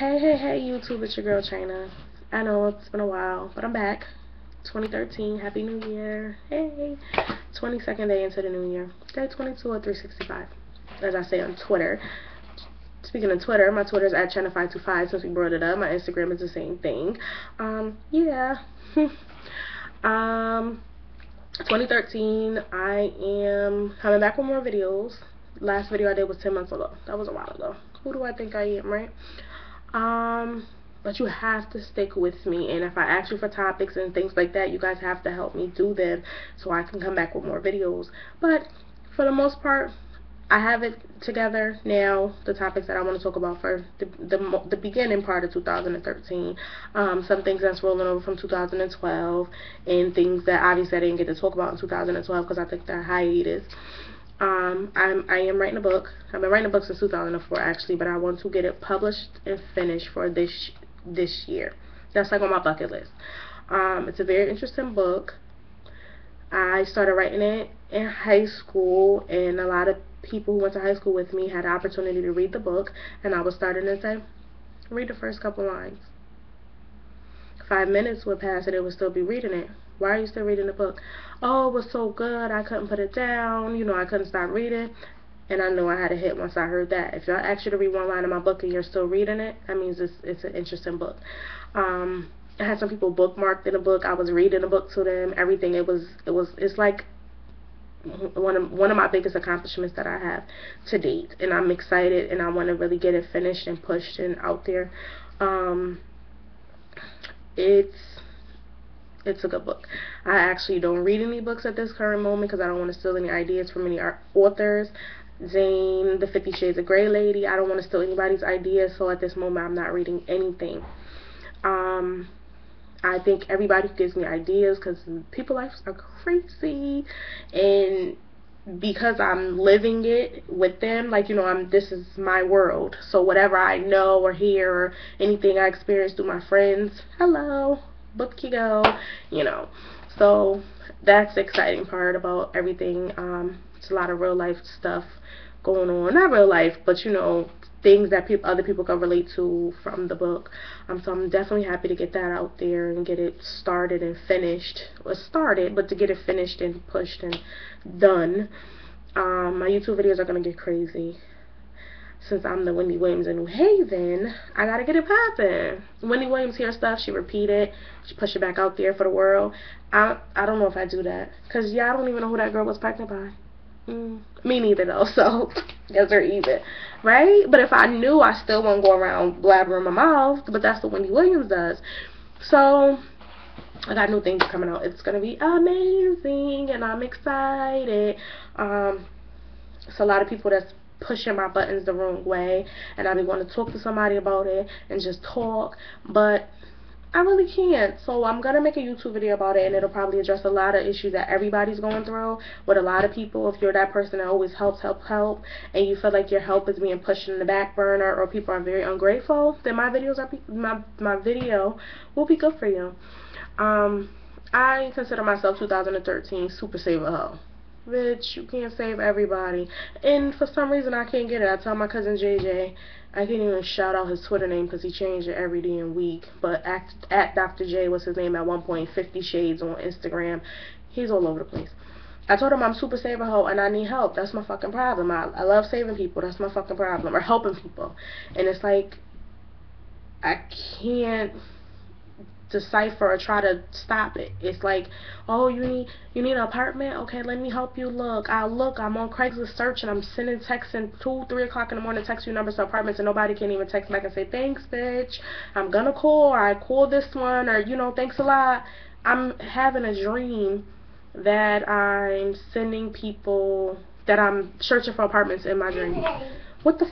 Hey, hey, hey, YouTube, it's your girl, Trina. I know it's been a while, but I'm back. 2013, Happy New Year. Hey, 22nd day into the new year. Day 22 or 365, as I say on Twitter. Speaking of Twitter, my Twitter is at Chyna525 since we brought it up. My Instagram is the same thing. Um, yeah. um, 2013, I am coming back with more videos. Last video I did was 10 months ago. That was a while ago. Who do I think I am, right? Um, but you have to stick with me and if I ask you for topics and things like that you guys have to help me do them so I can come back with more videos. But for the most part I have it together now the topics that I want to talk about for the the, the beginning part of 2013 um, some things that's rolling over from 2012 and things that obviously I didn't get to talk about in 2012 because I took that hiatus um, I'm, I am writing a book. I've been writing a book since 2004 actually, but I want to get it published and finished for this this year. That's like on my bucket list. Um, it's a very interesting book. I started writing it in high school, and a lot of people who went to high school with me had the opportunity to read the book, and I was starting to say, read the first couple lines. Five minutes would pass and it would still be reading it. Why are you still reading the book? Oh, it was so good. I couldn't put it down. You know, I couldn't stop reading. And I knew I had a hit once I heard that. If y'all ask you to read one line of my book and you're still reading it, that means it's, it's an interesting book. Um, I had some people bookmarked in the book. I was reading the book to them. Everything. It was, it was, it's like one of one of my biggest accomplishments that I have to date, and I'm excited, and I want to really get it finished and pushed and out there. Um, it's it's a good book. I actually don't read any books at this current moment because I don't want to steal any ideas from any authors. Zane, the Fifty Shades of Grey lady, I don't want to steal anybody's ideas, so at this moment I'm not reading anything. Um, I think everybody gives me ideas because people lives are crazy, and because I'm living it with them, like you know, I'm this is my world. So whatever I know or hear or anything I experience through my friends, hello, book you go, you know. So that's the exciting part about everything. Um, it's a lot of real life stuff going on. Not real life, but you know, things that people other people can relate to from the book. Um, so I'm definitely happy to get that out there and get it started and finished. Well, started, but to get it finished and pushed and done. Um, my YouTube videos are gonna get crazy since I'm the Wendy Williams in New Haven, I gotta get it poppin'. Wendy Williams hears stuff, she repeat it, she push it back out there for the world. I I don't know if I do that, cause yeah, I don't even know who that girl was pregnant by. Mm, me neither though, so they're even, right? But if I knew, I still wouldn't go around blabbering my mouth. But that's what Wendy Williams does. So I got new things coming out. It's gonna be amazing, and I'm excited. Um, it's a lot of people that's pushing my buttons the wrong way and I be want to talk to somebody about it and just talk but I really can't. So I'm gonna make a YouTube video about it and it'll probably address a lot of issues that everybody's going through with a lot of people. If you're that person that always helps help help and you feel like your help is being pushed in the back burner or people are very ungrateful then my videos are my, my video will be good for you. Um I consider myself 2013 super saver hoe bitch, you can't save everybody. And for some reason, I can't get it. I tell my cousin JJ, I can't even shout out his Twitter name because he changed it every damn week. But at, at Dr. J was his name at one point, 50 Shades on Instagram. He's all over the place. I told him I'm super saver hoe and I need help. That's my fucking problem. I, I love saving people. That's my fucking problem. Or helping people. And it's like, I can't decipher or try to stop it. It's like, oh, you need you need an apartment? Okay, let me help you look. I'll look. I'm on Craigslist search and I'm sending texts and two, three o'clock in the morning text you numbers to apartments and nobody can even text back and say thanks, bitch. I'm gonna call or I call this one or you know thanks a lot. I'm having a dream that I'm sending people that I'm searching for apartments in my dream. What the?